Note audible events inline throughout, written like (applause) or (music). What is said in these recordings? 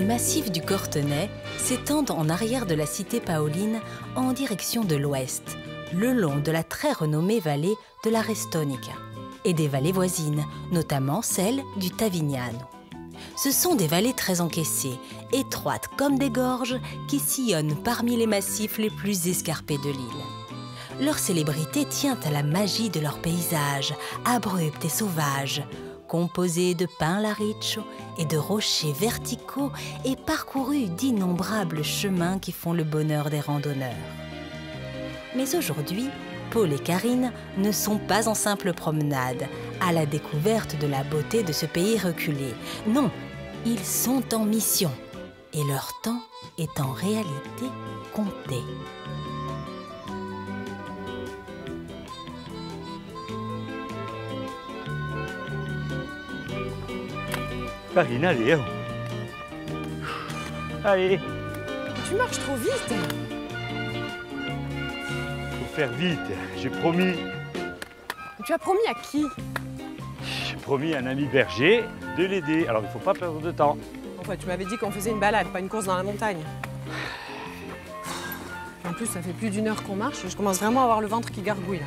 Les massifs du Cortenay s'étendent en arrière de la cité paoline en direction de l'ouest, le long de la très renommée vallée de la Restonica et des vallées voisines, notamment celle du Tavignano. Ce sont des vallées très encaissées, étroites comme des gorges, qui sillonnent parmi les massifs les plus escarpés de l'île. Leur célébrité tient à la magie de leur paysage, abrupt et sauvage, composé de pins laricho et de rochers verticaux et parcouru d'innombrables chemins qui font le bonheur des randonneurs. Mais aujourd'hui, Paul et Karine ne sont pas en simple promenade, à la découverte de la beauté de ce pays reculé. Non, ils sont en mission, et leur temps est en réalité compté. Karine, allez. hein. Allez, Tu marches trop vite. faut faire vite. J'ai promis, Tu as promis à qui? J'ai promis à un ami berger de l'aider. Alors il faut pas perdre de temps. Enfin, tu m'avais dit qu'on faisait une balade, pas une course dans la montagne. En plus, ça fait plus d'une heure qu'on marche. Je commence vraiment à avoir le ventre qui gargouille. là.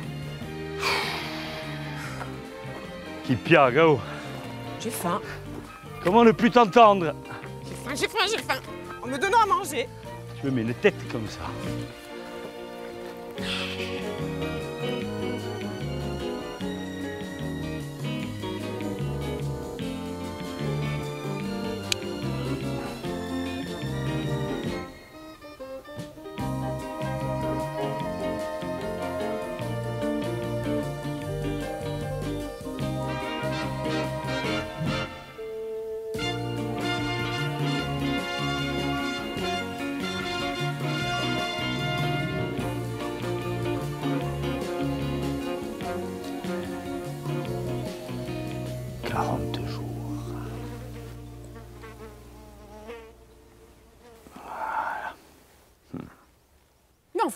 Qui pire, Gao J'ai faim. Comment ne plus t'entendre J'ai faim, j'ai faim, j'ai faim. En me donnant à manger. Tu me mets une tête comme ça. «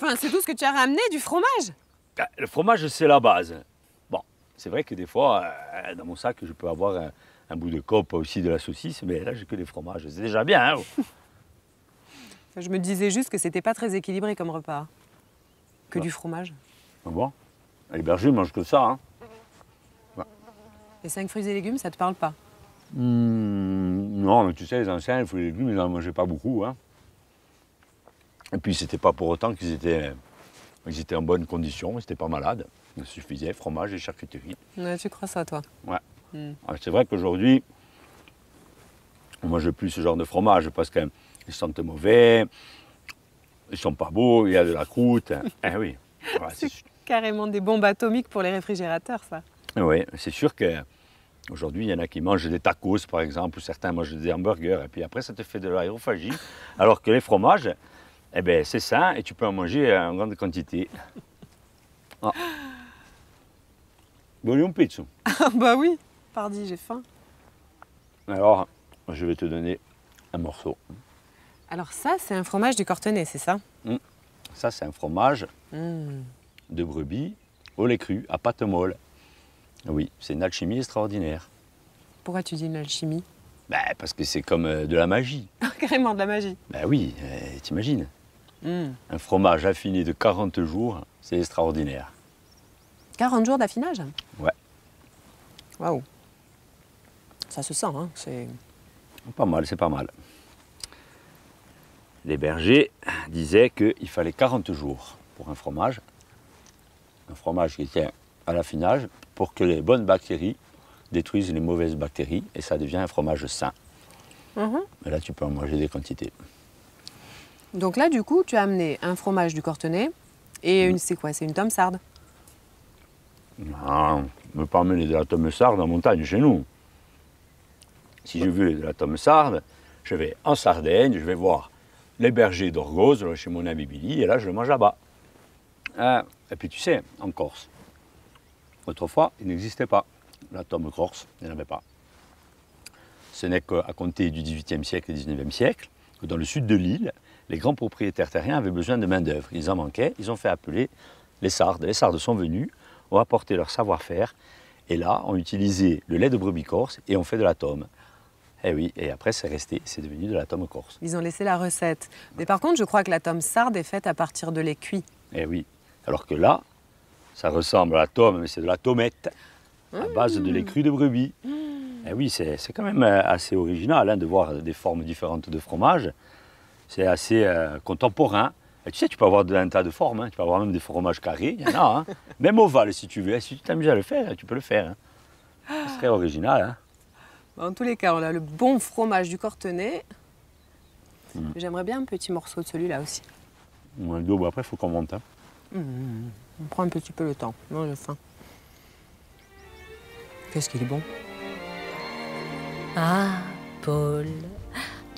enfin, c'est tout ce que tu as ramené, du fromage. Ah, Le fromage, c'est la base. Bon, c'est vrai que des fois, euh, dans mon sac, je peux avoir un, un bout de cope aussi de la saucisse, mais là, j'ai que des fromages. C'est déjà bien. hein. (laughs) Je me disais juste que c'était pas très équilibré comme repas. Que Ouais. du fromage. Ah bon? Les bergers mangent que ça. Hein. Les cinq fruits et légumes, ça te parle pas? Hmm, non, mais tu sais, les anciens, les fruits et légumes, ils n'en mangeaient pas beaucoup. Hein. Et puis, c'était pas pour autant qu'ils étaient, ils étaient en bonne condition, ils n'étaient pas malades. Il suffisait fromage et charcuterie. Ouais, Tu crois ça, toi? Ouais. Hmm. Alors, C'est vrai qu'aujourd'hui, on mange plus ce genre de fromage parce qu'ils sentent mauvais, ils sont pas beaux, il y a de la croûte. (laughs) eh oui. Voilà, c'est. Carrément des bombes atomiques pour les réfrigérateurs, ça. Oui, c'est sûr que aujourd'hui, il y en a qui mangent des tacos, par exemple, ou certains mangent des hamburgers, et puis après, ça te fait de l'aérophagie. (laughs) alors que les fromages, eh ben, c'est sain et tu peux en manger en grande quantité. (laughs) Ah. Vogliamo un pizzo Ah bah oui. Pardi, j'ai faim. Alors, je vais te donner un morceau. Alors ça, c'est un fromage du Cortenay, c'est ça? Ça, c'est un fromage Hmm. de brebis au lait cru, à pâte molle. Oui, c'est une alchimie extraordinaire. Pourquoi tu dis une alchimie? Ben, parce que c'est comme euh, de la magie. (laughs) Carrément de la magie. Ben oui, euh, t'imagines Hmm. Un fromage affiné de 40 jours, c'est extraordinaire. 40 jours d'affinage Ouais. Waouh. Ça se sent, hein C'est... Pas mal, c'est pas mal. Les bergers disaient qu'il fallait 40 jours pour un fromage. Un fromage qui tient à l'affinage pour que les bonnes bactéries détruisent les mauvaises bactéries et ça devient un fromage sain. Mhm. Mais là, tu peux en manger des quantités. Donc là, du coup, tu as amené un fromage du Cortenay et une, c'est quoi C'est une tome sarde. Non, on ne peut pas emmener de la tome sarde en montagne chez nous. Si je veux de la tome sarde, je vais en Sardaigne, je vais voir les bergers d'Orgose, là, chez mon ami Billy, et là, je le mange là-bas. Hein, et puis tu sais, en Corse, autrefois, il n'existait pas. La tome corse, il n'y en avait pas. Ce n'est qu'à compter du XVIIIe siècle et XIXe siècle que dans le sud de l'île, les grands propriétaires terriens avaient besoin de main-d'œuvre. Ils en manquaient, ils ont fait appeler les sardes. Les sardes sont venus, ont apporté leur savoir-faire, et là, ont utilisé le lait de brebis corse et ont fait de la tome. Eh oui, et après c'est resté, c'est devenu de la tome corse. Ils ont laissé la recette. Mais par contre, je crois que la tome sarde est faite à partir de lait cuit. Eh oui. Alors que là, ça ressemble à la tome, mais c'est de la tomette, à base de lait cru de brebis. Eh oui, c'est c'est quand même euh, assez original hein, de voir des formes différentes de fromage. C'est assez euh, contemporain. Et tu sais, tu peux avoir de- un tas de formes, hein. tu peux avoir même des fromages carrés, il y en a. hein. (laughs) même ovales si tu veux. Et si tu t'amuses à le faire, tu peux le faire. hein. C'est très original. Hein. En tous les cas, on a le bon fromage du Cortenay. J'aimerais bien un petit morceau de celui-là aussi. Bon, après, il faut qu'on monte. hein. On prend un petit peu le temps. Non, j'ai faim. Qu'est-ce qu'il est bon? Ah, Paul,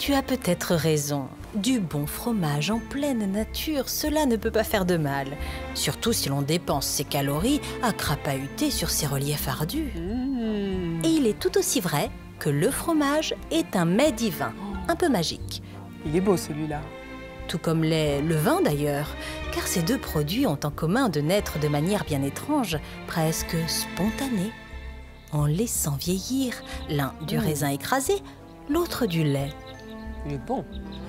tu as peut-être raison. Du bon fromage en pleine nature, cela ne peut pas faire de mal. Surtout si l'on dépense ses calories à crapahuter sur ces reliefs ardus. Et il est tout aussi vrai que le fromage est un mets divin, un peu magique. Il est beau celui-là. Tout comme l'est le vin d'ailleurs, car ces deux produits ont en commun de naître de manière bien étrange, presque spontanée, en laissant vieillir l'un du Mm. raisin écrasé, l'autre du lait. Il est bon.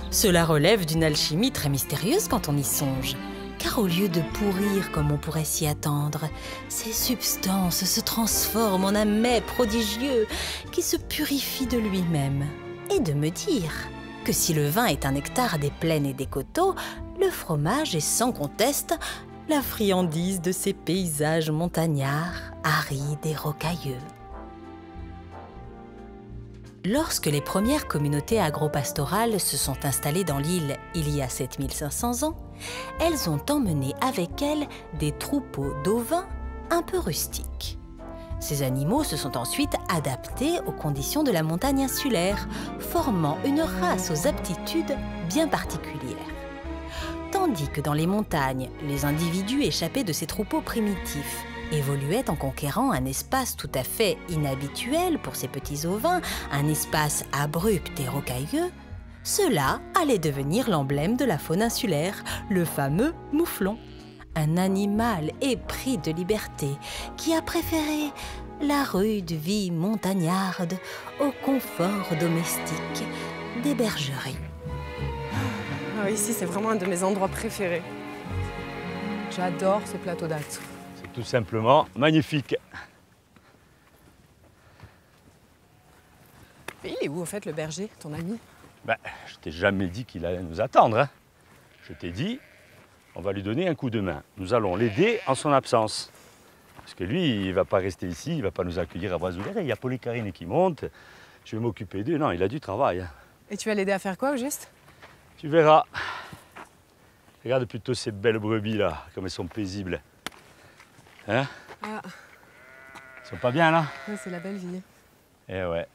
Cela relève d'une alchimie très mystérieuse quand on y songe. Car au lieu de pourrir comme on pourrait s'y attendre, ces substances se transforment en un mets prodigieux qui se purifie de lui-même. Et de me dire que si le vin est un nectar des plaines et des coteaux, le fromage est sans conteste la friandise de ces paysages montagnards, arides et rocailleux. Lorsque les premières communautés agropastorales se sont installées dans l'île il y a 7500 ans, elles ont emmené avec elles des troupeaux d'ovins un peu rustiques. Ces animaux se sont ensuite adaptés aux conditions de la montagne insulaire, formant une race aux aptitudes bien particulières. Tandis que dans les montagnes, les individus échappés de ces troupeaux primitifs évoluaient en conquérant un espace tout à fait inhabituel pour ces petits ovins, un espace abrupt et rocailleux, cela allait devenir l'emblème de la faune insulaire, le fameux mouflon. Un animal épris de liberté qui a préféré la rude vie montagnarde au confort domestique des bergeries. Ah, ici, c'est vraiment un de mes endroits préférés. J'adore ce plateau d'Axe. Tout simplement magnifique. Mais il est où, en fait, le berger, ton ami? Ben, je t'ai jamais dit qu'il allait nous attendre. hein. Je t'ai dit, on va lui donner un coup de main. Nous allons l'aider en son absence. Parce que lui, il ne va pas rester ici, il ne va pas nous accueillir à bras ouverts. Il y a Paul et Karine qui montent. Je vais m'occuper d'eux. Non, il a du travail. hein. Et tu vas l'aider à faire quoi, au juste Tu verras. Regarde plutôt ces belles brebis là, comme elles sont paisibles. Hein Ah, Elles sont pas bien là ouais, c'est la belle vie. Eh ouais.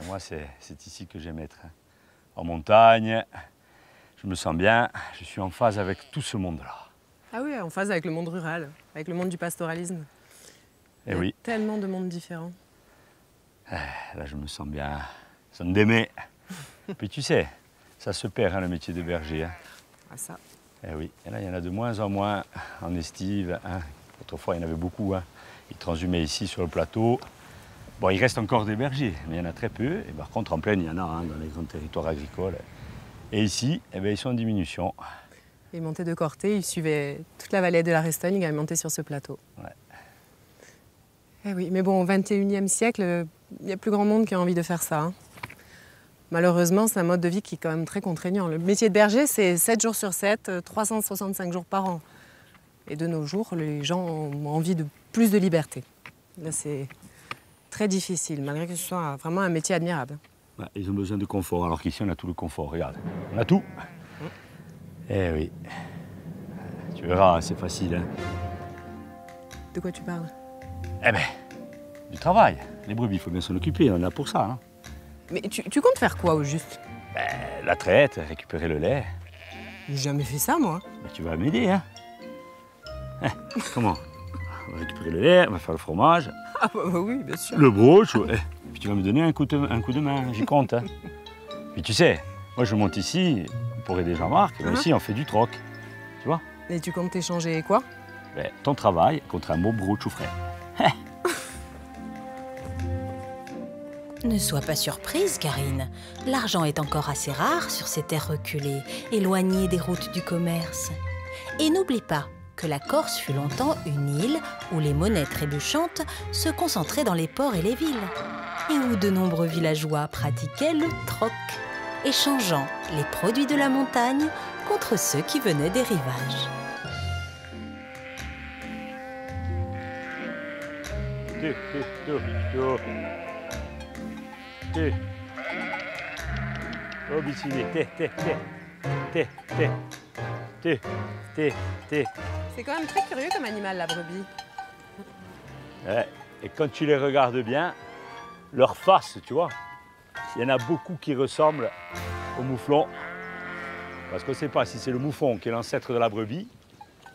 Et moi, c'est ici que j'aime être. hein. En montagne, je me sens bien, je suis en phase avec tout ce monde-là. Ah oui, en phase avec le monde rural, avec le monde du pastoralisme. Eh Il y a oui, Tellement de mondes différents. là, je me sens bien. Ça me démet. (laughs) Puis tu sais, ça se perd, hein, le métier de berger. hein. Ah ça. Eh oui, et là, il y en a de moins en moins en estive. hein. Autrefois, il y en avait beaucoup. hein. Ils transhumaient ici sur le plateau. Bon, il reste encore des bergers, mais il y en a très peu. Et par contre, en plaine, il y en a hein, dans les grands territoires agricoles. Et ici, eh ben, ils sont en diminution. Il montait de Corté, il suivait toute la vallée de la Restogne, il est monté sur ce plateau. Ouais. Eh oui, mais bon, au 21e siècle, euh, il n'y a plus grand monde qui a envie de faire ça. hein. Malheureusement, c'est un mode de vie qui est quand même très contraignant. Le métier de berger, c'est 7 jours sur 7, euh, 365 jours par an. Et de nos jours, les gens ont envie de plus de liberté. Là, c'est très difficile, malgré que ce soit vraiment un métier admirable. Ouais, ils ont besoin de confort, alors qu'ici, on a tout le confort. Regarde, on a tout. Eh oui. Tu verras, c'est facile. hein. De quoi tu parles? Eh ben, du travail. Les brebis, il faut bien s'en occuper, on est là pour ça. hein. Mais tu, tu comptes faire quoi au juste? La traite, récupérer le lait. J'ai jamais fait ça, moi. Ben, tu vas m'aider, Hein, Comment? On va récupérer le lait, on va faire le fromage, Ah bah, bah oui, bien sûr. le broche, ouais. puis tu vas me donner un coup de, un coup de main, j'y compte. Hein. (laughs) Puis tu sais, moi je monte ici pour aider Jean-Marc, mais Mhm. ici on fait du troc. Tu vois? Et tu comptes échanger quoi? Ben, Ton travail contre un beau broche au frais. (laughs) Ne sois pas surprise, Karine. L'argent est encore assez rare sur ces terres reculées, éloignées des routes du commerce. Et n'oublie pas que la Corse fut longtemps une île où les monnaies trébuchantes se concentraient dans les ports et les villes, et où de nombreux villageois pratiquaient le troc, échangeant les produits de la montagne contre ceux qui venaient des rivages. Té, té. Té. C'est quand même très curieux comme animal, la brebis. Ouais. Et quand tu les regardes bien, leur face, tu vois, il y en a beaucoup qui ressemblent au mouflon. Parce qu'on ne sait pas si c'est le mouflon qui est l'ancêtre de la brebis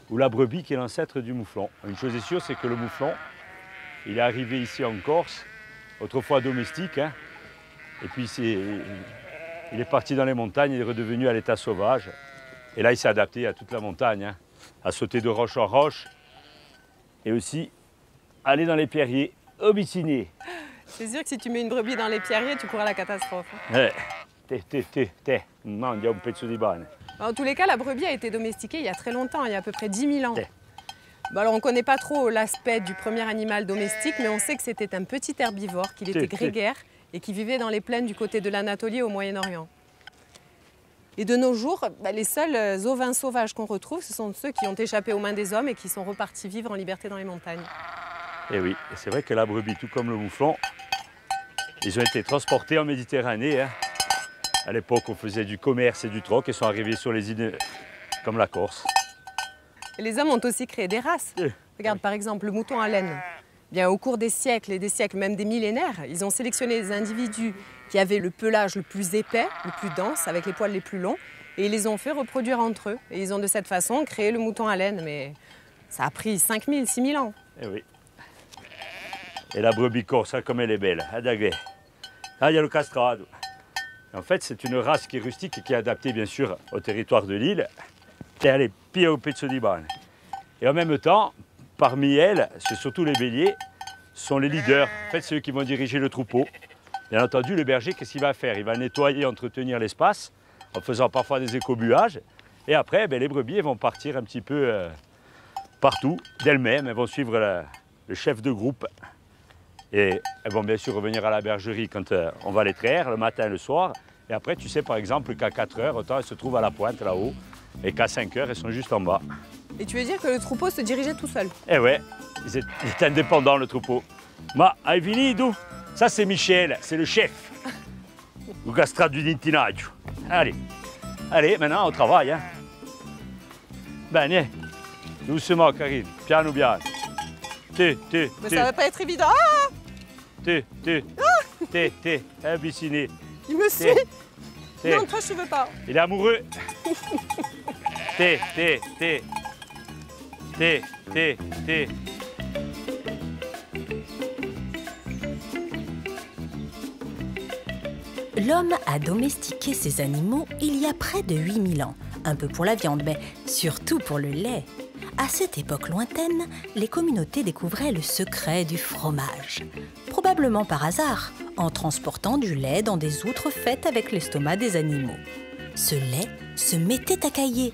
ou la brebis qui est l'ancêtre du mouflon. Une chose est sûre, c'est que le mouflon, il est arrivé ici en Corse, autrefois domestique, hein, et puis c'est- il est parti dans les montagnes, il est redevenu à l'état sauvage. Et là, il s'est adapté à toute la montagne, hein, à sauter de roche en roche, et aussi aller dans les pierriers, obstiner. C'est sûr que si tu mets une brebis dans les pierriers, tu cours à la catastrophe. mangia un pezzo di pane. En tous les cas, la brebis a été domestiquée il y a très longtemps, il y a à peu près 10 000 ans. Ouais. Bon, alors, on ne connaît pas trop l'aspect du premier animal domestique, mais on sait que c'était un petit herbivore, qu'il était grégaire et qui vivait dans les plaines du côté de l'Anatolie au Moyen-Orient. Et de nos jours, bah, les seuls euh, ovins sauvages qu'on retrouve, ce sont ceux qui ont échappé aux mains des hommes et qui sont repartis vivre en liberté dans les montagnes. Et Eh oui, et c'est vrai que la brebis, tout comme le mouflon, ils ont été transportés en Méditerranée. hein. À l'époque, on faisait du commerce et du troc et sont arrivés sur les îles comme la Corse. Et les hommes ont aussi créé des races. Oui. Regarde par exemple le mouton à laine. Bien, au cours des siècles et des siècles, même des millénaires, ils ont sélectionné des individus qui avaient le pelage le plus épais, le plus dense, avec les poils les plus longs, et ils les ont fait reproduire entre eux. Et ils ont de cette façon créé le mouton à laine. Mais ça a pris 5000, 6000 ans. Eh oui. Et la brebis corse, hein, comme elle est belle. Ah, d'agré. Ah, il y a le castrado. En fait, c'est une race qui est rustique et qui est adaptée, bien sûr, au territoire de l'île. Et elle est pire au pezzo di pane. Et en même temps, parmi elles, c'est surtout les béliers, sont les leaders. En fait, c'est eux qui vont diriger le troupeau. Bien entendu, le berger, qu'est-ce qu'il va faire? Il va nettoyer, entretenir l'espace, en faisant parfois des écobuages. Et après, ben, les brebis elles vont partir un petit peu euh, partout, d'elles-mêmes. Elles vont suivre la- le chef de groupe. Et elles vont bien sûr revenir à la bergerie quand euh, on va les traire, le matin et le soir. Et après, tu sais par exemple qu'à 4 heures, autant elles se trouvent à la pointe là-haut, et qu'à 5 heures, elles sont juste en bas. Et tu veux dire que le troupeau se dirigeait tout seul? Eh ouais, ils étaient indépendants, le troupeau. Ma, hai finito Ça, c'est Michel, c'est le chef. Le castrato du dintinaggio. Allez, allez, maintenant, on travaille. Hein. Bene, doucement, Karine, piano piano. Te, te, Mais ça va pas être évident. Ah te, te, te, te, abiciné. Il me suit Te. Non, toi, je veux pas. Il est amoureux. (laughs) Té, té, té. Té, té, té. L'homme a domestiqué ces animaux il y a près de 8000 ans, un peu pour la viande, mais surtout pour le lait. À cette époque lointaine, les communautés découvraient le secret du fromage. Probablement par hasard, en transportant du lait dans des outres faites avec l'estomac des animaux. Ce lait se mettait à cailler,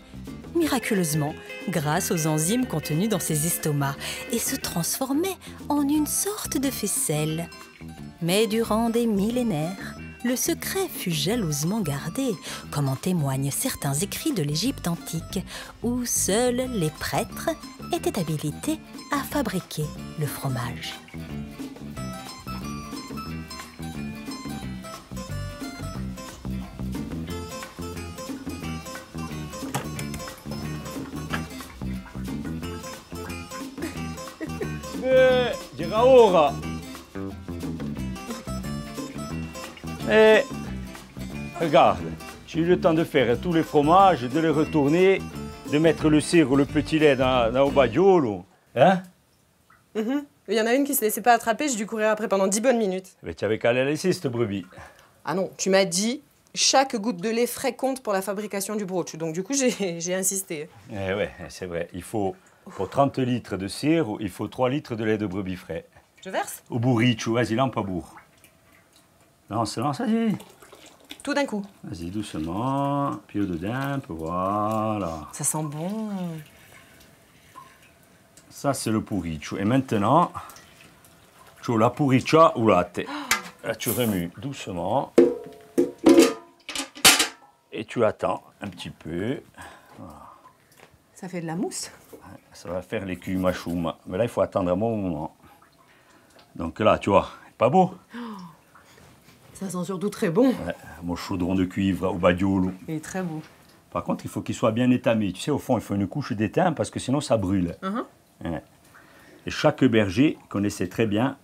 miraculeusement, grâce aux enzymes contenues dans ces estomacs, et se transformait en une sorte de faisselle. Mais durant des millénaires, le secret fut jalousement gardé, comme en témoignent certains écrits de l'Égypte antique, où seuls les prêtres étaient habilités à fabriquer le fromage. Et regarde, j'ai eu le temps de faire tous les fromages, de les retourner, de mettre le sirop, le petit lait dans, dans le badiolo. Hein? Il y en a une qui se laissait pas attraper, j'ai dû courir après pendant 10 bonnes minutes. Mais tu avais qu'à la laisser, cette brebis. Ah non, tu m'as dit chaque goutte de lait frais compte pour la fabrication du brooch. Donc du coup, j'ai (laughs) insisté. Eh ouais, c'est vrai. Il faut, pour 30 litres de sirop, il faut 3 litres de lait de brebis frais. Je verse? Au burriccio, vas-y, lampe à bourre. Lance, lance, vas-y. Tout d'un coup. Vas-y, doucement. Puis au dedans, voilà. Ça sent bon. Ça, c'est le pourricho. Et maintenant, tu as la pourricha ou latte. Là, tu remues doucement. Et tu attends un petit peu. Ça fait de la mousse. Ça va faire l'écume à choum. Mais là, il faut attendre un bon moment. Donc là, tu vois, pas beau Ça sent surtout très bon. Ouais, Mon chaudron de cuivre au badiolo. Il est très beau. Par contre, il faut qu'il soit bien étamé. Tu sais, au fond, il faut une couche d'étain parce que sinon, ça brûle. Ouais. Et chaque berger connaissait très bien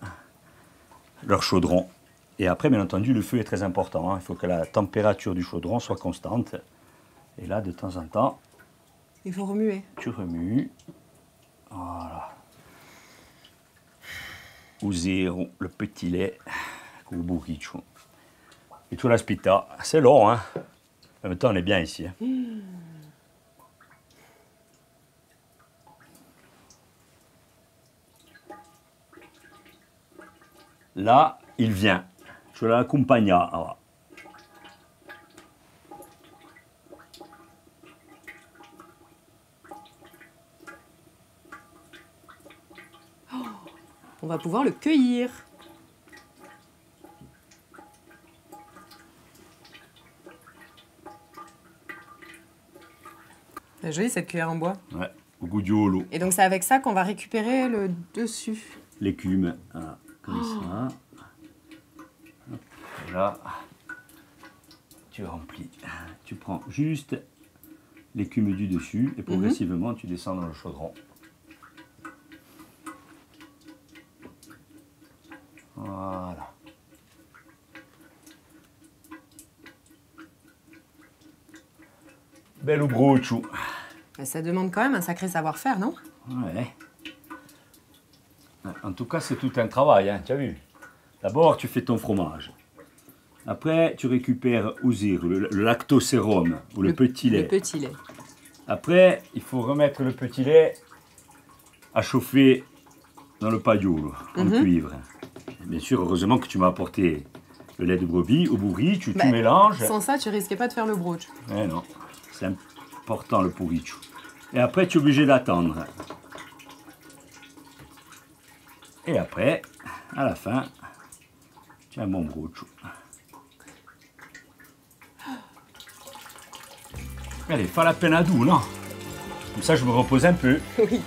leur chaudron. Et après, bien entendu, le feu est très important. hein. Il faut que la température du chaudron soit constante. Et là, de temps en temps, Il faut remuer. tu remues. Voilà. Usero, le petit lait, au burricho. Et tout l'aspita. C'est long, hein. En même temps, on est bien ici. hein. Là, il vient. Je l'accompagne. Ah, On va pouvoir le cueillir. C'est joli cette cuillère en bois. Ouais, au goût du holo. Et donc c'est avec ça qu'on va récupérer le dessus. l'écume, voilà, comme ça. Hop, et là, tu remplis. Tu prends juste l'écume du dessus et progressivement tu descends dans le chaudron. Voilà. Bello broccio. Mais ça demande quand même un sacré savoir-faire, non? Ouais. En tout cas, c'est tout un travail, hein, tu as vu. D'abord, tu fais ton fromage. Après, tu récupères Ouzir, le, le lactosérum ou le, petit lait. Le petit lait. Après, il faut remettre le petit lait à chauffer dans le paillot en cuivre. Bien sûr, heureusement que tu m'as apporté le lait de brebis au bourri, tu, tu Bah, mélanges. Sans ça, tu risquais pas de faire le brooch. Eh non, c'est important le pourricho. Et après, tu es obligé d'attendre. Et après, à la fin, tu as un bon brocho. Allez, fa la peine à doux, non? Comme ça, je me repose un peu. (laughs) Oui.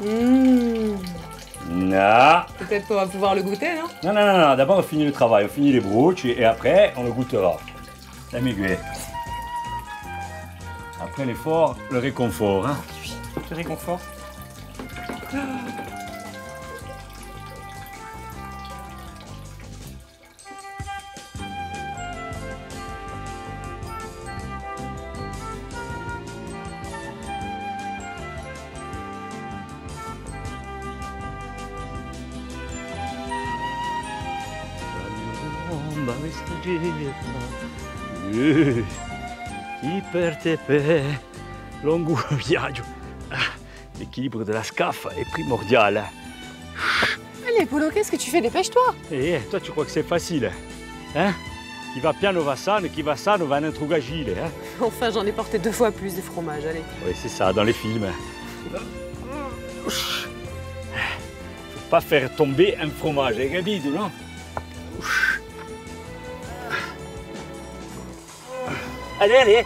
Mmh. Peut-être qu'on va pouvoir le goûter, non? Non, non, non, non. d'abord on finit le travail, on finit les broches et après on le goûtera. La migrée. Après l'effort, le réconfort. Hein. Le réconfort. Per lungo (laughs) viaggio. Ah, L'équilibre de la scaffe est primordial. Allez, Polo, qu'est-ce que tu fais? Dépêche-toi Eh, toi tu crois que c'est facile Hein? Chi va piano va sano, chi va sano va un agile. Hein? Enfin, j'en ai porté deux fois plus des fromages, allez. oui, c'est ça, dans les films. Faut pas faire tomber un fromage, hein, capito, non? Allez, allez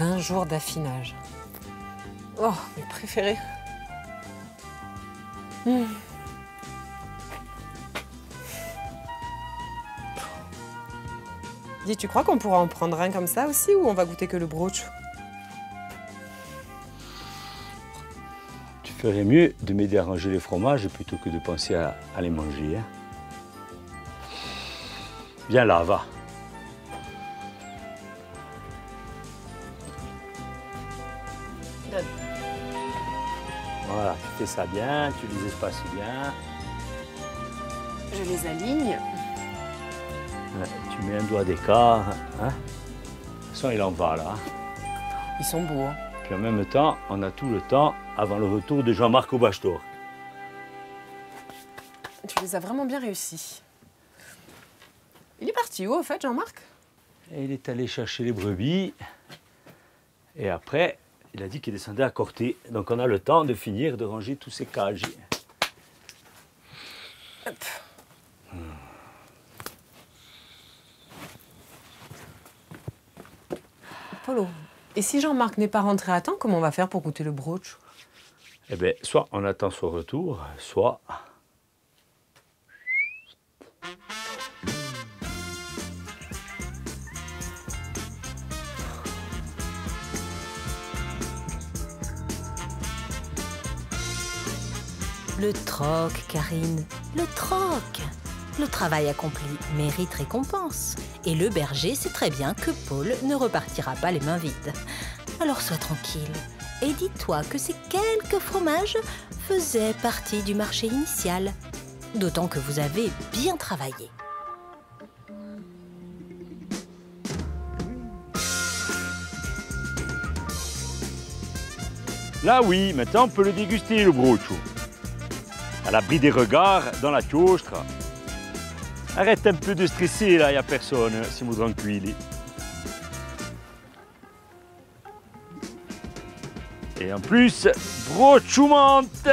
20 jours d'affinage. Oh, mes préférés. Hmm. Dis, tu crois qu'on pourra en prendre un comme ça aussi ou on va goûter que le brooch? Tu ferais mieux de m'aider à ranger les fromages plutôt que de penser à, les manger. Hein. Viens là, va. Ça bien, tu les espaces bien. Je les aligne. Ouais, Tu mets un doigt d'écart. Hein. De toute façon, il en va là. Ils sont beaux. hein. Puis en même temps, on a tout le temps avant le retour de Jean-Marc au Bachtor. Tu les as vraiment bien réussis. Il est parti où, au fait, Jean-Marc? Il est allé chercher les brebis. Et après, il a dit qu'il descendait à Corté. Donc on a le temps de finir de ranger tous ces cages. Polo. Et si Jean-Marc n'est pas rentré à temps, comment on va faire pour goûter le brooch? Eh bien, soit on attend son retour, soit... Le troc, Karine, le troc. Le travail accompli mérite récompense. Et le berger sait très bien que Paul ne repartira pas les mains vides. Alors sois tranquille et dis-toi que ces quelques fromages faisaient partie du marché initial. D'autant que vous avez bien travaillé. Là, oui, maintenant on peut le déguster, le brocho. À l'abri des regards, dans la chiostra. Arrête un peu de stresser, là, il n'y a personne, siamo tranquilli. Et en plus, brocho menthe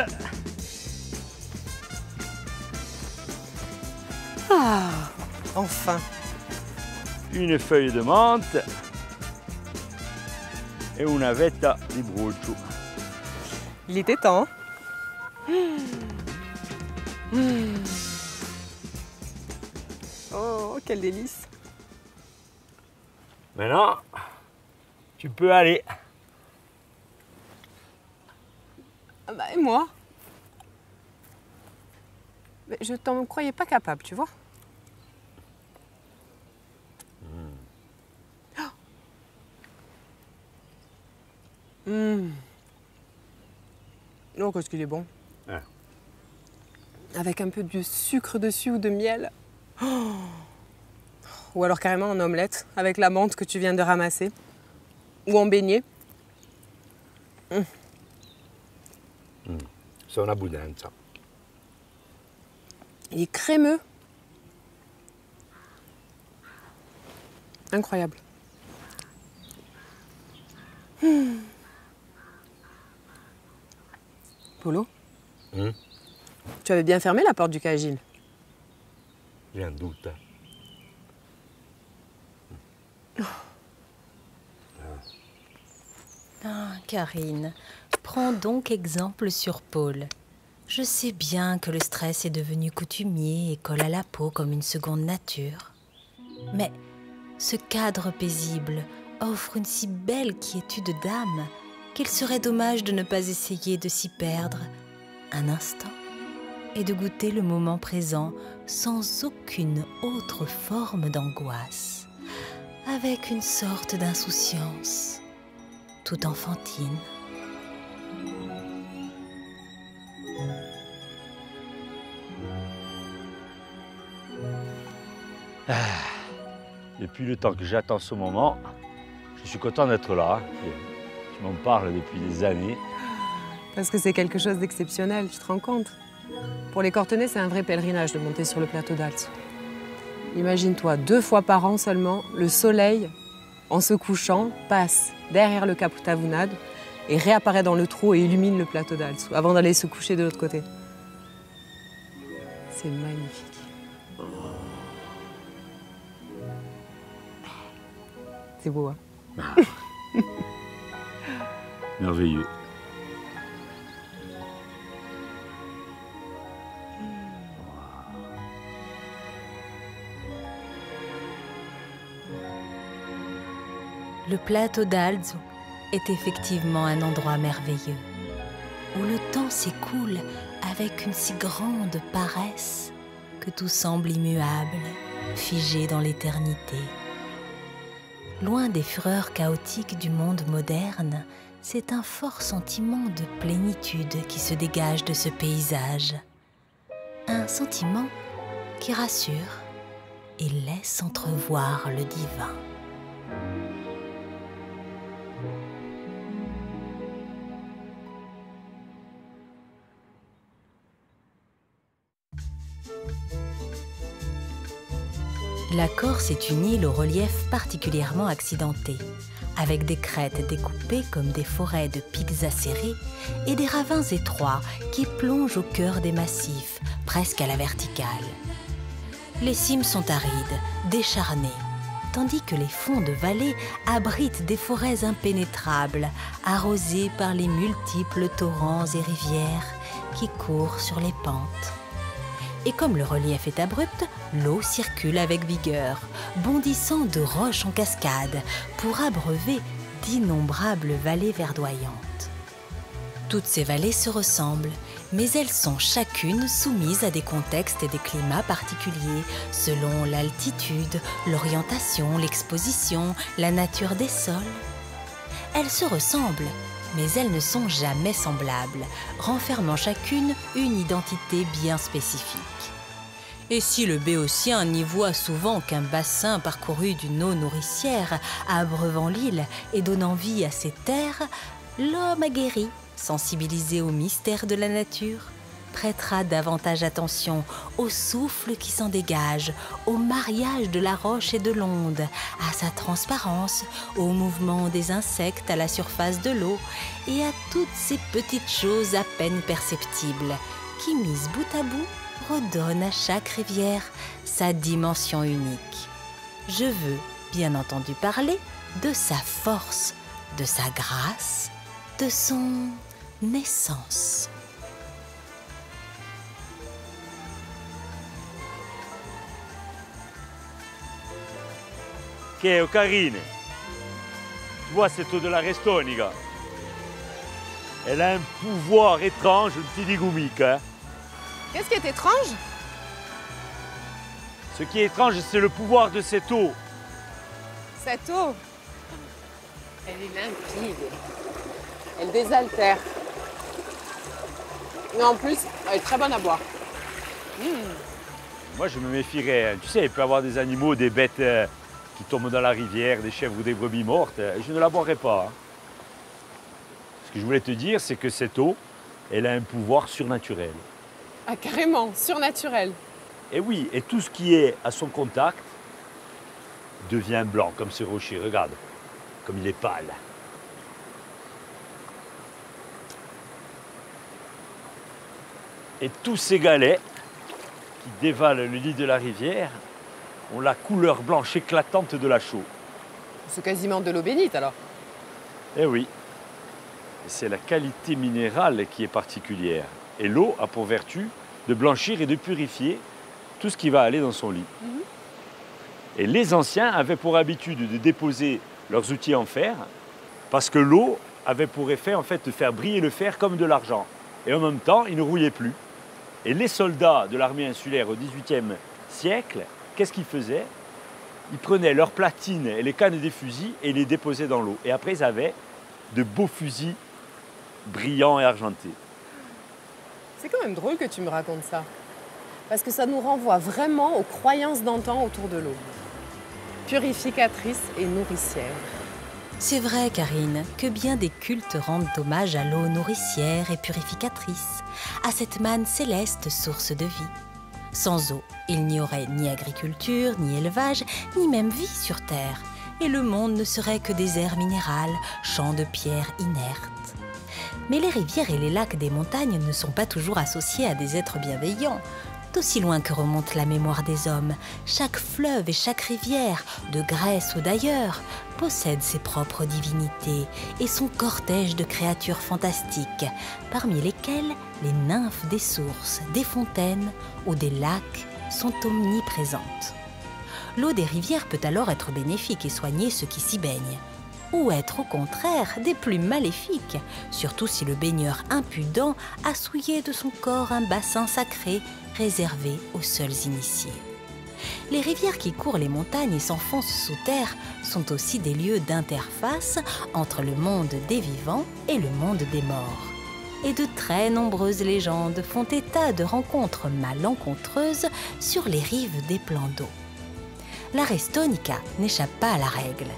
Ah, enfin. une feuille de menthe et una vetta di brocio. Il était temps. (gasps) Mmh. Oh, quel délice. Maintenant, tu peux aller. Ah bah, et moi? Mais Je t'en croyais pas capable, tu vois. Mmh. Oh, qu'est-ce qu'il est bon. Ouais. Avec un peu de sucre dessus ou de miel. Oh. Ou alors carrément en omelette, avec la menthe que tu viens de ramasser. Ou en beignet. Sono abbondanza. Il est crémeux. Incroyable. Hmm. Polo? Hmm? Tu avais bien fermé la porte du cagile. J'ai un doute. Ah, Karine, prends donc exemple sur Paul. Je sais bien que le stress est devenu coutumier et colle à la peau comme une seconde nature. Mais ce cadre paisible offre une si belle quiétude d'âme qu'il serait dommage de ne pas essayer de s'y perdre un instant et de goûter le moment présent sans aucune autre forme d'angoisse, avec une sorte d'insouciance tout enfantine. Depuis le temps que j'attends ce moment, je suis content d'être là. Tu m'en parles depuis des années. Parce que c'est quelque chose d'exceptionnel, tu te rends compte? Pour les Cortenais, c'est un vrai pèlerinage de monter sur le plateau d'Altz. Imagine-toi, deux fois par an seulement, le soleil, en se couchant, passe derrière le Cap Tavunad et réapparaît dans le trou et illumine le plateau d'Altz avant d'aller se coucher de l'autre côté. C'est magnifique. C'est beau, hein? (laughs) Merveilleux. Le plateau d'Alzo est effectivement un endroit merveilleux, où le temps s'écoule avec une si grande paresse que tout semble immuable, figé dans l'éternité. Loin des fureurs chaotiques du monde moderne, c'est un fort sentiment de plénitude qui se dégage de ce paysage. Un sentiment qui rassure et laisse entrevoir le divin. La Corse est une île au relief particulièrement accidenté, avec des crêtes découpées comme des forêts de pics acérés et des ravins étroits qui plongent au cœur des massifs, presque à la verticale. Les cimes sont arides, décharnées, tandis que les fonds de vallée abritent des forêts impénétrables, arrosées par les multiples torrents et rivières qui courent sur les pentes et comme le relief est abrupt, l'eau circule avec vigueur, bondissant de roche en cascade pour abreuver d'innombrables vallées verdoyantes. Toutes ces vallées se ressemblent, mais elles sont chacune soumises à des contextes et des climats particuliers, selon l'altitude, l'orientation, l'exposition, la nature des sols. Elles se ressemblent, mais elles ne sont jamais semblables, renfermant chacune une identité bien spécifique. Et si le Béotien n'y voit souvent qu'un bassin parcouru d'une eau nourricière, abreuvant l'île et donnant vie à ses terres, l'homme aguerri, sensibilisé au mystère de la nature, prêtera davantage attention au souffle qui s'en dégage, au mariage de la roche et de l'onde, à sa transparence, au mouvement des insectes à la surface de l'eau et à toutes ces petites choses à peine perceptibles qui, mises bout à bout, redonnent à chaque rivière sa dimension unique. Je veux, bien entendu, parler de sa force, de sa grâce, de son naissance. Che è carine. Tu vois cette eau de la Restonica Elle a un pouvoir étrange, un petit digoumique. Hein Qu'est-ce qui est étrange? Ce qui est étrange, c'est le pouvoir de cette eau. Cette eau, elle est limpide. Elle désaltère. Et en plus, elle est très bonne à boire. Mmh. Moi, je me méfierais. hein. Tu sais, il peut y avoir des animaux, des bêtes euh, qui tombent dans la rivière, des chèvres ou des brebis mortes. euh, Je ne la boirai pas. hein. Ce que je voulais te dire, c'est que cette eau, elle a un pouvoir surnaturel. Ah, carrément, surnaturel. Et oui, et tout ce qui est à son contact devient blanc, comme ce rocher. Regarde, comme il est pâle. Et tous ces galets qui dévalent le lit de la rivière ont la couleur blanche éclatante de la chaux. C'est quasiment de l'eau bénite alors. Eh oui, c'est la qualité minérale qui est particulière. Et l'eau a pour vertu de blanchir et de purifier tout ce qui va aller dans son lit. Et les anciens avaient pour habitude de déposer leurs outils en fer parce que l'eau avait pour effet en fait de faire briller le fer comme de l'argent. Et en même temps, il ne rouillait plus. Et les soldats de l'armée insulaire au XVIIIe siècle, qu'est-ce qu'ils faisaient? Ils prenaient leurs platines et les cannes des fusils et les déposaient dans l'eau. Et après, ils avaient de beaux fusils brillants et argentés. C'est quand même drôle que tu me racontes ça. Parce que ça nous renvoie vraiment aux croyances d'antan autour de l'eau. Purificatrice et nourricière. C'est vrai, Karine, que bien des cultes rendent hommage à l'eau nourricière et purificatrice, à cette manne céleste source de vie. Sans eau, il n'y aurait ni agriculture, ni élevage, ni même vie sur Terre, et le monde ne serait que désert minéral, champ de pierres inertes. Mais les rivières et les lacs des montagnes ne sont pas toujours associés à des êtres bienveillants. D'aussi loin que remonte la mémoire des hommes, chaque fleuve et chaque rivière, de Grèce ou d'ailleurs, possède ses propres divinités et son cortège de créatures fantastiques, parmi lesquelles les nymphes des sources, des fontaines ou des lacs sont omniprésentes. L'eau des rivières peut alors être bénéfique et soigner ceux qui s'y baignent. ou être au contraire des plus maléfiques, surtout si le baigneur impudent a souillé de son corps un bassin sacré réservé aux seuls initiés. Les rivières qui courent les montagnes et s'enfoncent sous terre sont aussi des lieux d'interface entre le monde des vivants et le monde des morts. Et de très nombreuses légendes font état de rencontres malencontreuses sur les rives des plans d'eau. La Restonica n'échappe pas à la règle.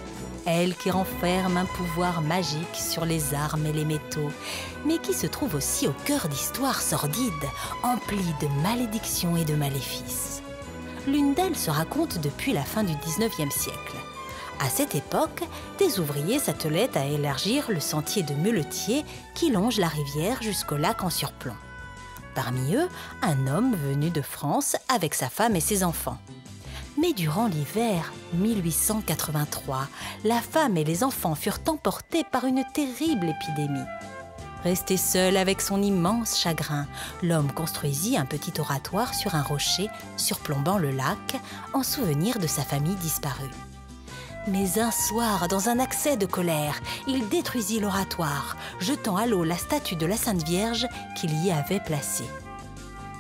Elle qui renferme un pouvoir magique sur les armes et les métaux, mais qui se trouve aussi au cœur d'histoires sordides, emplies de malédictions et de maléfices. L'une d'elles se raconte depuis la fin du 19e siècle. À cette époque, des ouvriers s'attelaient à élargir le sentier de muletier qui longe la rivière jusqu'au lac en surplomb. Parmi eux, un homme venu de France avec sa femme et ses enfants. Mais durant l'hiver 1883, la femme et les enfants furent emportés par une terrible épidémie. Resté seul avec son immense chagrin, l'homme construisit un petit oratoire sur un rocher surplombant le lac en souvenir de sa famille disparue. Mais un soir, dans un accès de colère, il détruisit l'oratoire, jetant à l'eau la statue de la Sainte Vierge qu'il y avait placée.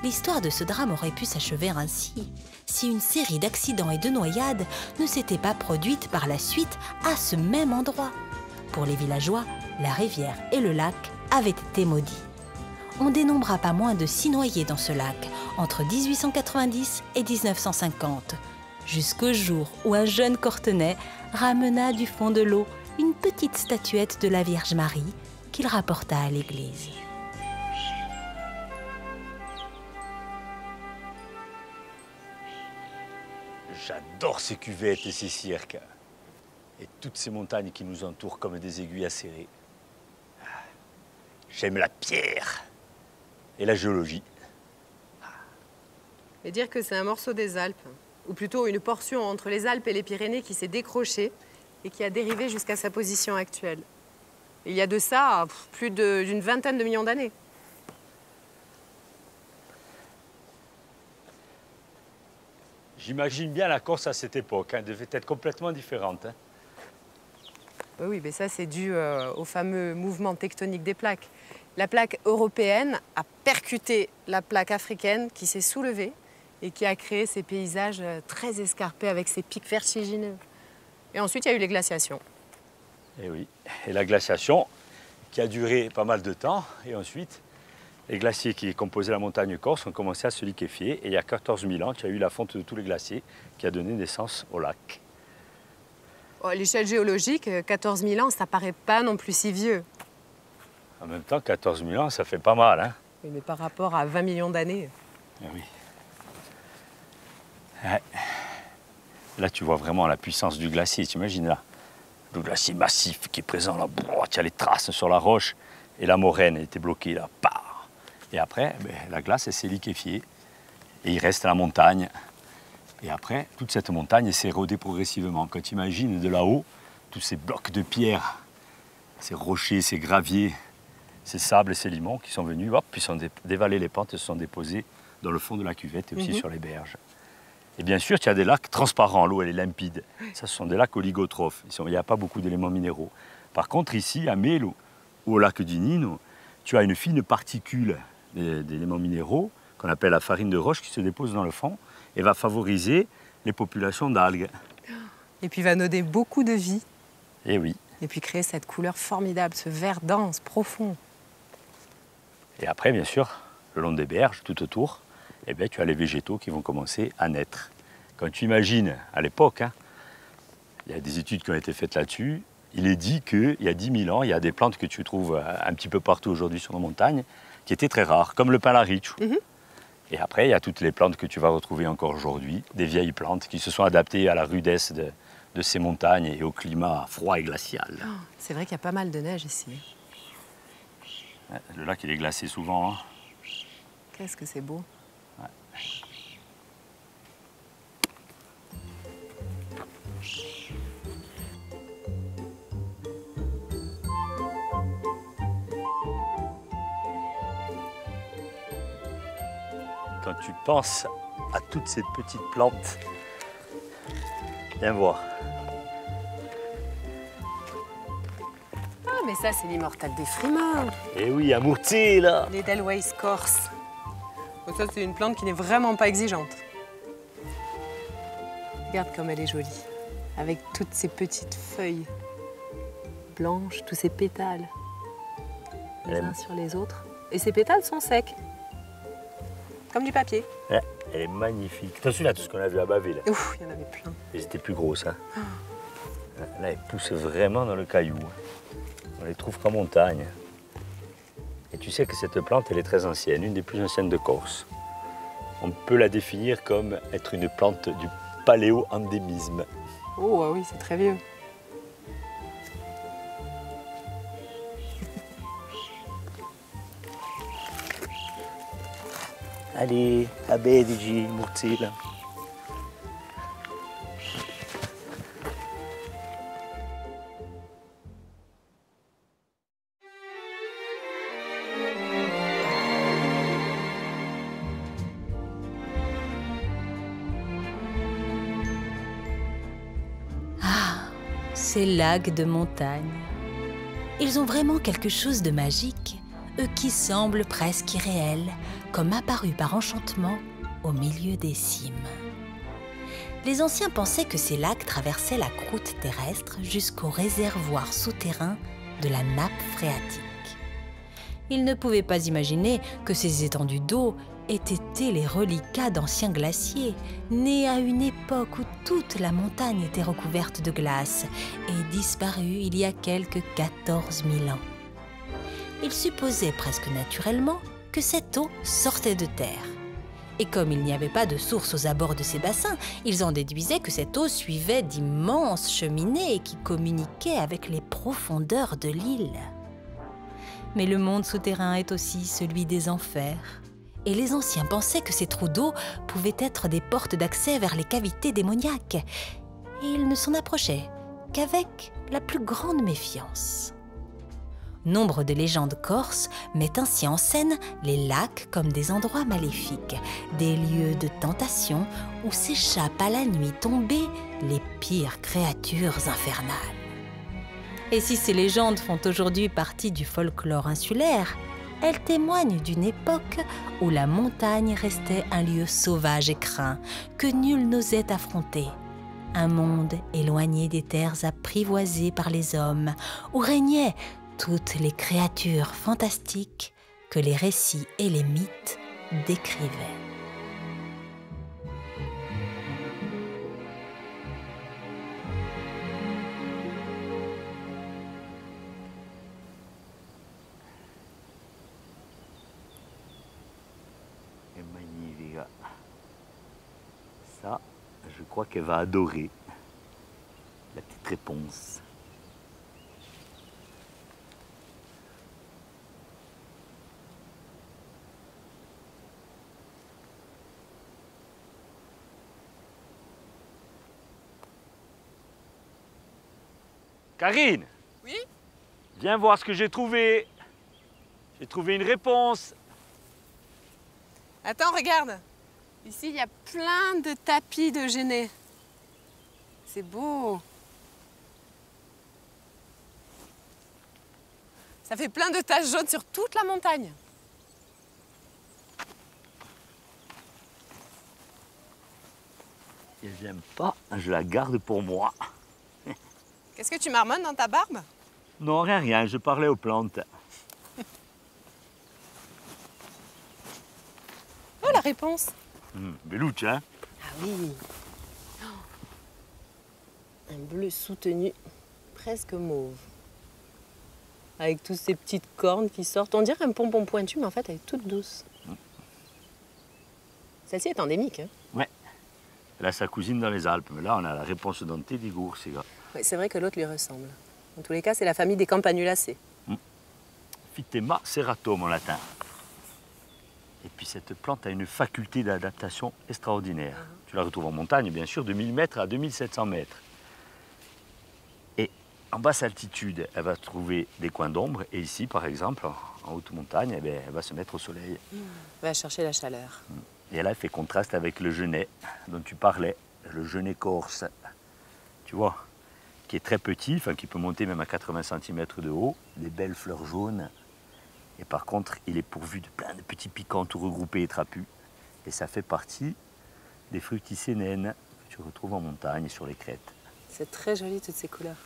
L'histoire de ce drame aurait pu s'achever ainsi, si une série d'accidents et de noyades ne s'était pas produite par la suite à ce même endroit. Pour les villageois, la rivière et le lac avaient été maudits. On dénombra pas moins de six noyés dans ce lac entre 1890 et 1950, jusqu'au jour où un jeune Cortenay ramena du fond de l'eau une petite statuette de la Vierge Marie qu'il rapporta à l'église. J'adore ces cuvettes et ces cirques. Et toutes ces montagnes qui nous entourent comme des aiguilles acérées. J'aime la pierre et la géologie. Et dire que c'est un morceau des Alpes, ou plutôt une portion entre les Alpes et les Pyrénées qui s'est décrochée et qui a dérivé jusqu'à sa position actuelle. il y a de ça plus d'une vingtaine de millions d'années. J'imagine bien la Corse à cette époque, elle hein, devait être complètement différente. Hein. Oui, mais ça c'est dû euh, au fameux mouvement tectonique des plaques. La plaque européenne a percuté la plaque africaine qui s'est soulevée et qui a créé ces paysages euh, très escarpés avec ces pics vertigineux. Et ensuite, il y a eu les glaciations. Et eh oui, et la glaciation qui a duré pas mal de temps. Et ensuite, les glaciers qui composaient la montagne corse ont commencé à se liquéfier. Et il y a 14 000 ans, il y a eu la fonte de tous les glaciers qui a donné naissance au lac. Oh, l'échelle géologique, 14 euh, 000 ans, ça paraît pas non plus si vieux. En même temps, 14 000 ans, ça fait pas mal. Hein oui, mais par rapport à 20 millions d'années. Eh oui. Là, tu vois vraiment la puissance du glacier, tu imagines là Le glacier massif qui est présent là, tu as les traces sur la roche et la moraine était bloquée là. Et après, ben, la glace s'est liquéfiée et il reste la montagne. Et après, toute cette montagne s'est érodée progressivement. Quand tu imagines de là-haut, tous ces blocs de pierre, ces rochers, ces graviers, ces sables et ces limons qui sont venus, hop, puis sont dévalés les pentes et se sont déposés dans le fond de la cuvette et aussi mhm. sur les berges. Et bien sûr, tu as des lacs transparents, l'eau elle est limpide. Ça, ce sont des lacs oligotrophes. Il n'y a pas beaucoup d'éléments minéraux. Par contre, ici, à Melo ou au lac du Nino, tu as une fine particule d'éléments minéraux qu'on appelle la farine de roche qui se dépose dans le fond et va favoriser les populations d'algues. Et puis va donner beaucoup de vie. Et eh oui. Et puis créer cette couleur formidable, ce vert dense, profond. Et après, bien sûr, le long des berges, tout autour, eh bien, tu as les végétaux qui vont commencer à naître. Quand tu imagines, à l'époque, hein, il y a des études qui ont été faites là-dessus, il est dit qu'il y a 10 000 ans, il y a des plantes que tu trouves un petit peu partout aujourd'hui sur nos montagnes, qui étaient très rares, comme le palarichu. Mhm. Et après, il y a toutes les plantes que tu vas retrouver encore aujourd'hui, des vieilles plantes qui se sont adaptées à la rudesse de, ces montagnes et au climat froid et glacial. Oh, c'est vrai qu'il y a pas mal de neige ici. Le lac, il est glacé souvent. Hein. Qu'est-ce que c'est beau. Quand tu penses à toutes ces petites plantes. Viens voir. mais ça, c'est l'immortal des frimeurs. Eh oui, à là Les Delweiss corse. Donc ça, c'est une plante qui n'est vraiment pas exigeante. Regarde comme elle est jolie. Avec toutes ces petites feuilles blanches, tous ces pétales. Les Elle uns aime. sur les autres. Et ces pétales sont secs. Comme du papier. Ouais, Elle est magnifique. T'as celui-là, tout ce qu'on a vu à Baville. Ouf, il y en avait plein. Ils étaient plus grosses, hein. Là, elles poussent vraiment dans le caillou. On les trouve qu'en montagne. Et tu sais que cette plante, elle est très ancienne, une des plus anciennes de Corse. On peut la définir comme être une plante du paléo-endémisme. Oh, ah oui, c'est très vieux. Allez, à Bedigi, Murtil. Ces lacs de montagne. Ils ont vraiment quelque chose de magique, eux qui semblent presque irréels, comme apparus par enchantement au milieu des cimes. Les anciens pensaient que ces lacs traversaient la croûte terrestre jusqu'au réservoir souterrain de la nappe phréatique. Ils ne pouvaient pas imaginer que ces étendues d'eau aient été les reliquats d'anciens glaciers, nés à une époque où toute la montagne était recouverte de glace et disparus il y a quelques 14 000 ans. Ils supposaient presque naturellement que cette eau sortait de terre. Et comme il n'y avait pas de source aux abords de ces bassins, ils en déduisaient que cette eau suivait d'immenses cheminées qui communiquaient avec les profondeurs de l'île. Mais le monde souterrain est aussi celui des enfers. Et les anciens pensaient que ces trous d'eau pouvaient être des portes d'accès vers les cavités démoniaques. Et ils ne s'en approchaient qu'avec la plus grande méfiance. Nombre de légendes corses mettent ainsi en scène les lacs comme des endroits maléfiques, des lieux de tentation où s'échappent à la nuit tombée les pires créatures infernales. Et si ces légendes font aujourd'hui partie du folklore insulaire, elles témoignent d'une époque où la montagne restait un lieu sauvage et craint que nul n'osait affronter. Un monde éloigné des terres apprivoisées par les hommes, où régnaient toutes les créatures fantastiques que les récits et les mythes décrivaient. Ça, je crois qu'elle va adorer la petite réponse. Karine Oui? Viens voir ce que j'ai trouvé. J'ai trouvé une réponse. Attends, regarde. Ici, il y a plein de tapis de genêts. C'est beau. Ça fait plein de taches jaunes sur toute la montagne. Et j'aime pas, je la garde pour moi. Qu'est-ce que tu marmonnes dans ta barbe? Non, rien, rien, je parlais aux plantes. Oh, la réponse. Belouche, hein Ah oui. Oh. Un bleu soutenu, presque mauve. Avec toutes ces petites cornes qui sortent. On dirait un pompon pointu, mais en fait, elle est toute douce. Celle-ci est endémique. Hein Elle a sa cousine dans les Alpes, mais là, on a la réponse dentée d'Igour, ces gars. Ouais, c'est vrai que l'autre lui ressemble. En tous les cas, c'est la famille des campanulacées. Phytema serratum en latin. Et puis cette plante a une faculté d'adaptation extraordinaire. Tu la retrouves en montagne, bien sûr, de 1000 mètres à 2700 mètres. Et en basse altitude, elle va trouver des coins d'ombre. Et ici, par exemple, en haute montagne, eh bien, elle va se mettre au soleil. Va chercher la chaleur. Et là, elle fait contraste avec le genêt dont tu parlais, le genêt corse. Tu vois? Qui est très petit, enfin qui peut monter même à 80 cm de haut, des belles fleurs jaunes. Et par contre, il est pourvu de plein de petits piquants tout regroupés et trapus. Et ça fait partie des fructicées naines que tu retrouves en montagne et sur les crêtes. C'est très joli toutes ces couleurs.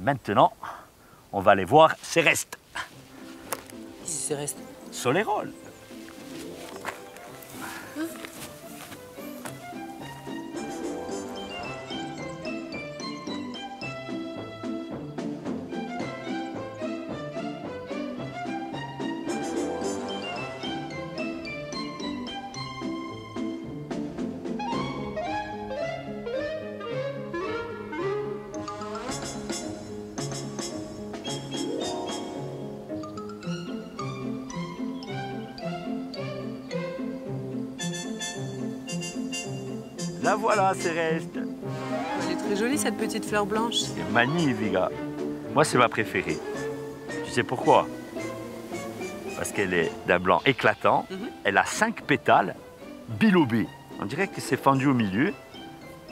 Maintenant, on va aller voir ces restes. Ici, c'est resté. Solérol. La voilà, ces restes. Elle est très jolie cette petite fleur blanche. C'est magnifique. Moi, c'est ma préférée. Tu sais pourquoi? Parce qu'elle est d'un blanc éclatant. Mhm. Elle a cinq pétales bilobés. On dirait que c'est fendu au milieu.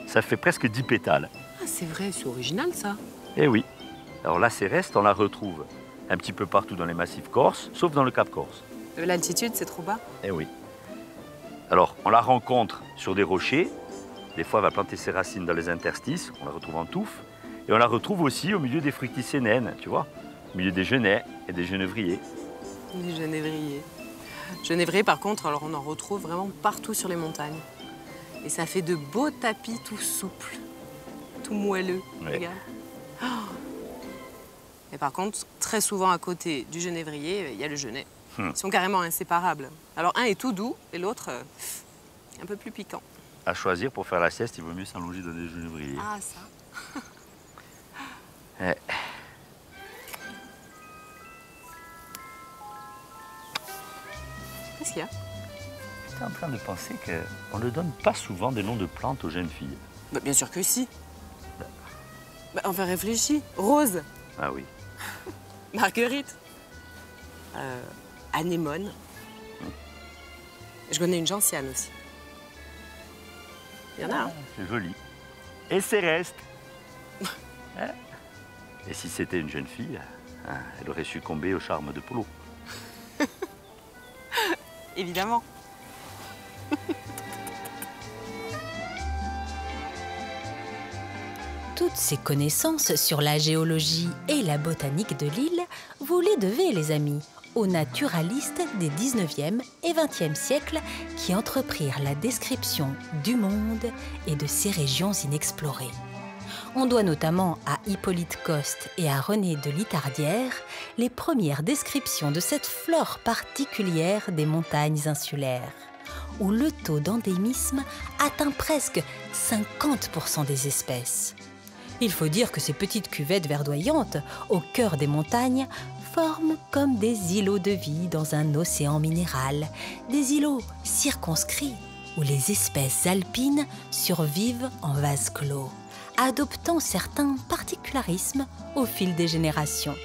Ça fait presque 10 pétales. Ah, c'est vrai, c'est original ça. Eh oui. Alors là, ces restes, on la retrouve un petit peu partout dans les massifs corses, sauf dans le Cap Corse. Euh, L'altitude, c'est trop bas. Eh oui. Alors, on la rencontre sur des rochers. Des fois, elle va planter ses racines dans les interstices. On la retrouve en touffe. Et on la retrouve aussi au milieu des fructicées naines, tu vois, au milieu des genêts et des genevriers. Les genévriers. Genévrier, par contre, alors on en retrouve vraiment partout sur les montagnes. Et ça fait de beaux tapis tout souples, tout moelleux. Ouais. Regarde. Oh. Et par contre, très souvent à côté du genévrier, il y a le genêt. Hmm. Ils sont carrément inséparables. Alors un est tout doux et l'autre euh, un peu plus piquant. À choisir pour faire la sieste, il vaut mieux s'allonger dans des genevriers. Ah ça. (laughs) Eh. Qu'est-ce qu'il y a? J'étais en train de penser qu'on ne donne pas souvent des noms de plantes aux jeunes filles. Bah, Bien sûr que si. Bah, enfin réfléchis. Rose, Ah oui. (laughs) Marguerite, euh, anémone. Je connais une gentiane aussi. Il y en a. hein. C'est joli. Et c'est restes. (laughs) Hein? Et si c'était une jeune fille, hein, elle aurait succombé au charme de Polo. (laughs) Évidemment. (laughs) Toutes ces connaissances sur la géologie et la botanique de l'île, vous les devez, les amis, aux naturalistes des 19e et 20e siècles qui entreprirent la description du monde et de ses régions inexplorées. On doit notamment à Hippolyte Coste et à René de Litardière les premières descriptions de cette flore particulière des montagnes insulaires, où le taux d'endémisme atteint presque 50% des espèces. Il faut dire que ces petites cuvettes verdoyantes, au cœur des montagnes, forment comme des îlots de vie dans un océan minéral, des îlots circonscrits où les espèces alpines survivent en vase clos, adoptant certains particularismes au fil des générations.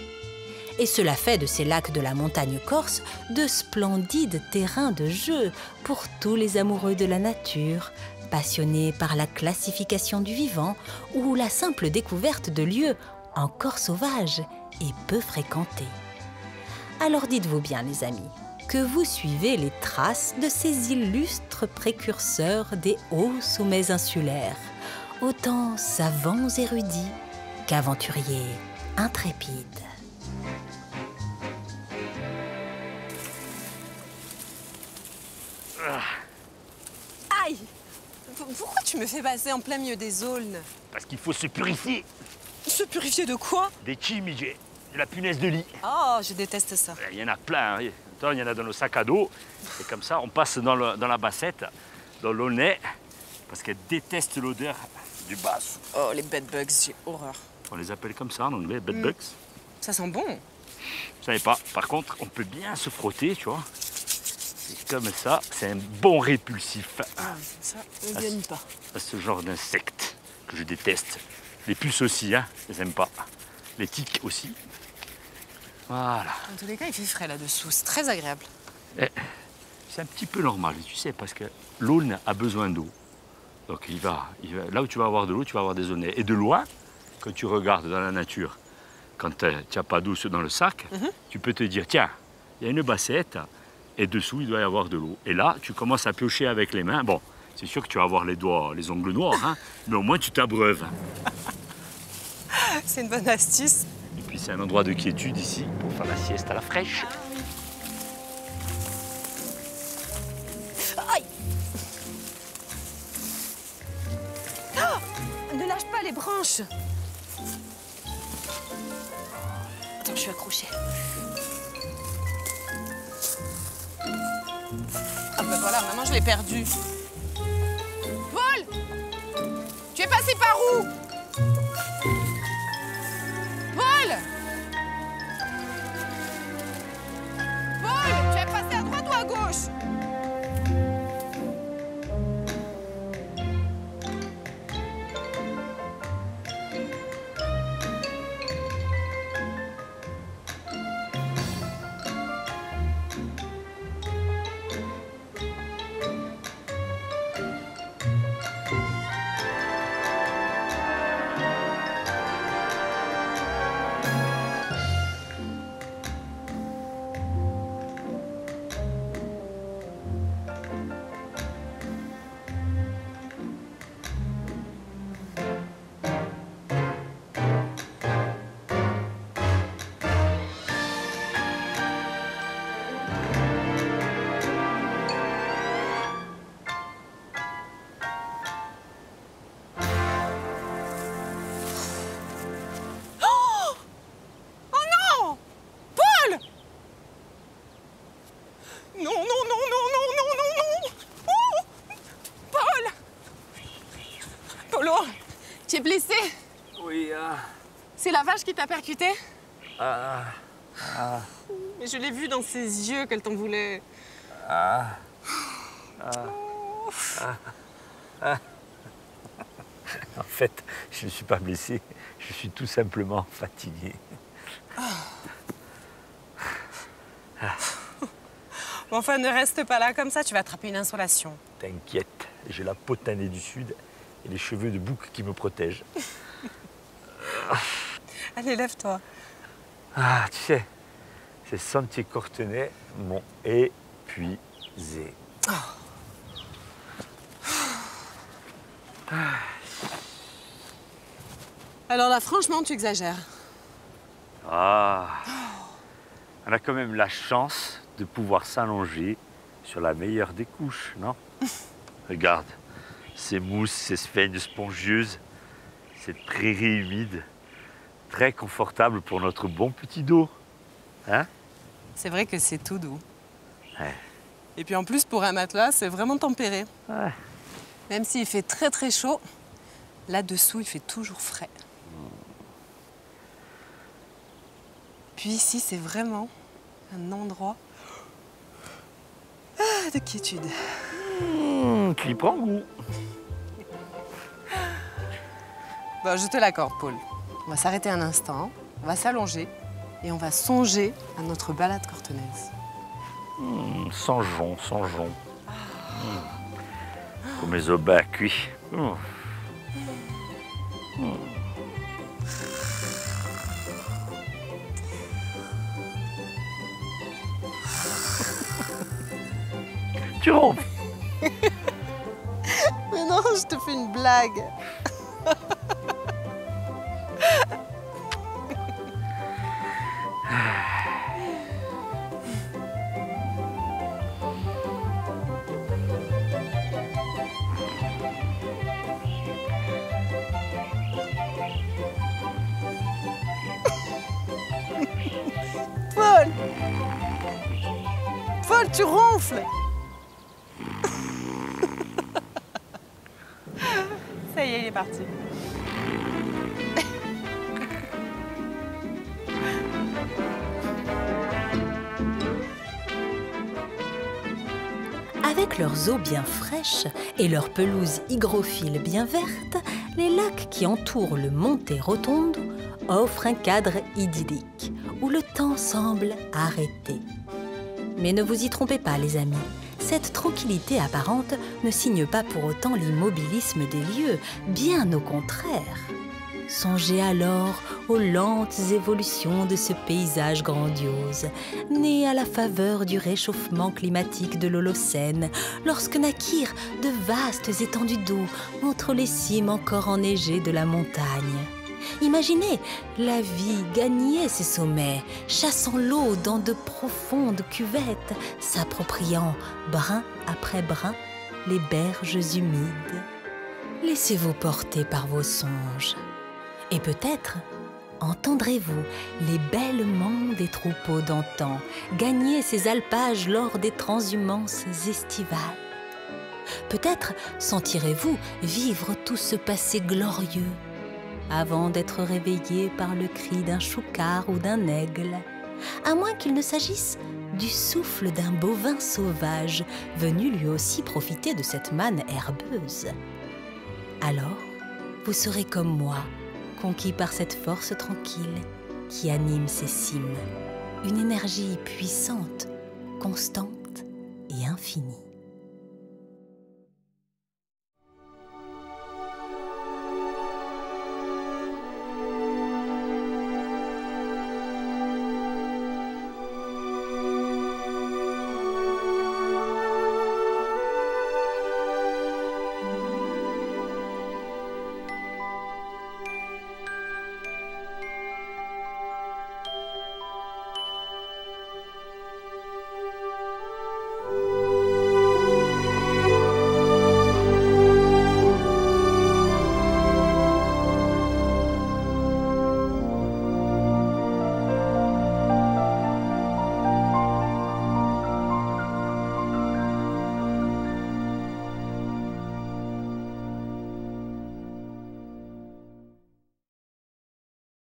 Et cela fait de ces lacs de la montagne corse de splendides terrains de jeu pour tous les amoureux de la nature, passionnés par la classification du vivant ou la simple découverte de lieux encore sauvages et peu fréquentés. Alors dites-vous bien, les amis, que vous suivez les traces de ces illustres précurseurs des hauts sommets insulaires, autant savants érudits qu'aventuriers intrépides. Aïe! Pourquoi tu me fais passer en plein milieu des aulnes? Parce qu'il faut se purifier. Se purifier de quoi? Des chimigés, de la punaise de lit. Oh, je déteste ça. Il y en a plein. hein. Attends, Il y en a dans nos sacs à dos. Et comme ça, on passe dans, le- dans la bassette, dans nez, parce qu'elle déteste l'odeur du basse. Oh, les bedbugs, j'ai horreur. On les appelle comme ça en anglais, bedbugs. Ça sent bon. Je savais pas. Par contre, on peut bien se frotter, tu vois. Et comme ça, c'est un bon répulsif Ah, ça, on n'aime pas. à ce genre d'insectes que je déteste. Les puces aussi, hein, je les aime pas. Les tiques aussi. Voilà. En tous les cas, il fait frais là-dessous. C'est très agréable. C'est un petit peu normal, tu sais, parce que l'aulne a besoin d'eau. Donc il va, il va- là où tu vas avoir de l'eau, tu vas avoir des aulnaies. Et de loin, quand tu regardes dans la nature, quand tu n'as pas d'eau dans le sac, tu peux te dire, tiens, il y a une bassette, et dessous, il doit y avoir de l'eau. Et là, tu commences à piocher avec les mains. Bon, c'est sûr que tu vas avoir les doigts, les ongles noirs, hein, mais au moins tu t'abreuves. (laughs) C'est une bonne astuce. Puis c'est un endroit de quiétude ici pour faire la sieste à la fraîche. Aïe Oh Ne lâche pas les branches Attends, je suis accrochée. Ah bah voilà, maintenant je l'ai perdu. Paul Tu es passé par où? À vache qui t'a percuté ah, Mais je l'ai vu dans ses yeux qu'elle t'en voulait. En fait, je ne suis pas blessé, je suis tout simplement fatigué. Bon, enfin, ne reste pas là comme ça, tu vas attraper une insolation. T'inquiète, j'ai la potanée du sud et les cheveux de bouc qui me protègent. (laughs) Allez, lève-toi. Ah, tu sais, ces sentiers cortenais m'ont épuisé. Alors là, franchement, tu exagères. Ah, on a quand même la chance de pouvoir s'allonger sur la meilleure des couches, non? (laughs) Regarde, ces mousses, ces sphènes spongieuses, cette prairie humide, très confortable pour notre bon petit dos. Hein? C'est vrai que c'est tout doux. Ouais. Et puis en plus, pour un matelas, c'est vraiment tempéré. Ouais. Même s'il fait très très chaud, là-dessous, il fait toujours frais. Puis ici, c'est vraiment un endroit ah, de quiétude. Tu y prends goût. Bon, je te l'accorde, Paul. On va s'arrêter un instant, on va s'allonger et on va songer à notre balade cortenaise. Hum, songeons, songeons. Comme mes aubins cuits. Hum. (laughs) Tu ronfles (laughs) Mais non, je te fais une blague. (laughs) bien fraîches et leurs pelouses hygrophiles bien vertes, les lacs qui entourent le Monte Rotondo offrent un cadre idyllique où le temps semble arrêté. Mais ne vous y trompez pas, les amis. Cette tranquillité apparente ne signe pas pour autant l'immobilisme des lieux, bien au contraire. Songez alors lentes évolutions de ce paysage grandiose, né à la faveur du réchauffement climatique de l'Holocène, lorsque naquirent de vastes étendues d'eau entre les cimes encore enneigées de la montagne. Imaginez la vie gagner ces sommets, chassant l'eau dans de profondes cuvettes, s'appropriant brin après brin les berges humides. Laissez-vous porter par vos songes. Et peut-être entendrez-vous les bêlements des troupeaux d'antan gagner ces alpages lors des transhumances estivales? Peut-être sentirez-vous vivre tout ce passé glorieux avant d'être réveillé par le cri d'un choucard ou d'un aigle, à moins qu'il ne s'agisse du souffle d'un bovin sauvage venu lui aussi profiter de cette manne herbeuse? Alors, vous serez comme moi, conquis par cette force tranquille qui anime ces cimes, une énergie puissante, constante et infinie.